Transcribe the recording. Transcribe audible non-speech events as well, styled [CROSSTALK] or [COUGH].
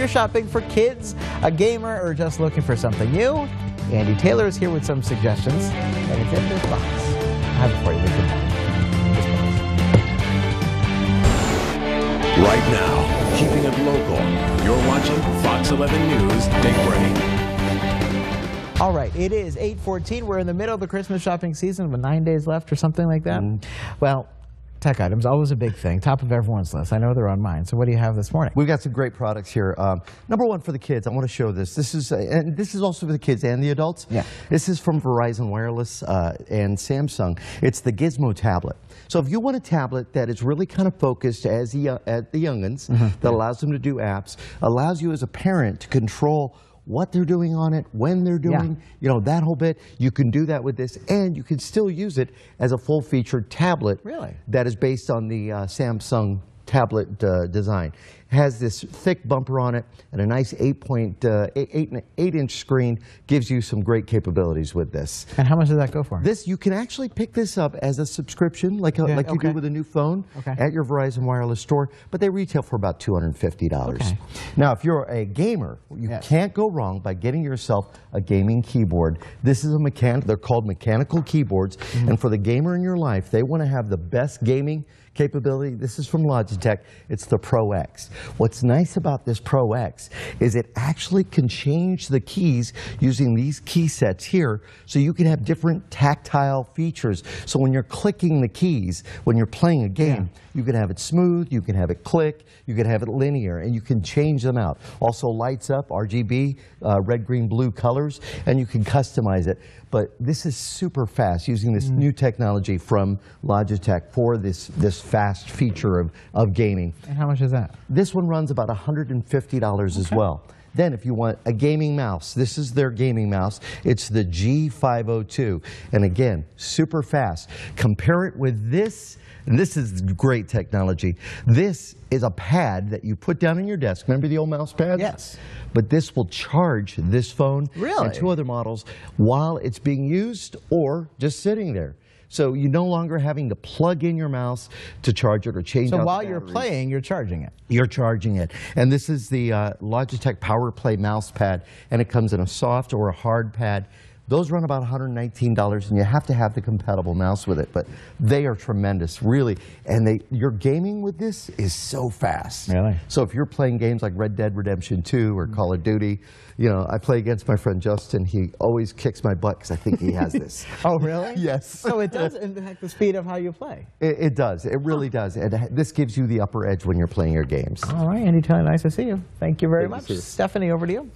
you're shopping for kids, a gamer, or just looking for something new, Andy Taylor is here with some suggestions, and it's in this box. I have it for you. Good morning. This box. Right now, keeping it local, you're watching Fox 11 News Big. All right, it is 8:14. We're in the middle of the Christmas shopping season, with nine days left or something like that. Mm-hmm. Well, tech items always a big thing, top of everyone's list. I know they're on mine. So what do you have this morning? We've got some great products here. Um, number one for the kids, I want to show this. This is, uh, and this is also for the kids and the adults. Yeah. This is from Verizon Wireless uh, and Samsung. It's the Gizmo tablet. So if you want a tablet that is really kind of focused as the, uh, at the youngins, that allows them to do apps, allows you as a parent to control what they're doing on it, when they're Yeah. doing, you know, that whole bit. You can do that with this, and you can still use it as a full-featured tablet. Really? That is based on the uh, Samsung tablet uh, design. Has this thick bumper on it and a nice 8 point, uh, 8, 8, 8 inch screen. Gives you some great capabilities with this. And how much does that go for? This you can actually pick this up as a subscription, like a, Yeah, like you okay. do with a new phone Okay. at your Verizon wireless store. But they retail for about two hundred and fifty dollars. Okay. Now, if you're a gamer, you Yes. can't go wrong by getting yourself a gaming keyboard. This is a mechan. They're called mechanical keyboards, Mm-hmm. and for the gamer in your life, they want to have the best gaming capability. This is from Logitech. It's the Pro X. What's nice about this Pro X is it actually can change the keys using these key sets here, so you can have different tactile features. So when you're clicking the keys, when you're playing a game, you can have it smooth, you can have it click, you can have it linear, and you can change them out. Also lights up, RGB, uh, red, green, blue colors, and you can customize it. But this is super fast using this new technology from Logitech for this, this fast feature of, of gaming. and how much is that? This one runs about $150 as well. Then if you want a gaming mouse, this is their gaming mouse. It's the G502. And again, super fast. Compare it with this, and this is great technology. This is a pad that you put down on your desk. Remember the old mouse pads? Yes. But this will charge this phone Really? and two other models while it's being used or just sitting there. So you're no longer having to plug in your mouse to charge it or change So while you're playing, you're charging it. You're charging it. And this is the uh, Logitech PowerPlay mouse pad, and it comes in a soft or a hard pad. Those run about $119, and you have to have the compatible mouse with it. But they are tremendous, really. And they, your gaming with this is so fast. Really? So if you're playing games like Red Dead Redemption 2 or hmm. Call of Duty, you know, I play against my friend Justin. He always kicks my butt because I think he has this. [LAUGHS] Oh, really? [LAUGHS] Yes. So it does impact the speed of how you play. It, it does. It really does. And this gives you the upper edge when you're playing your games. All right, Andy Taylor, nice to see you. Thank you very Good much. you. Stephanie, over to you.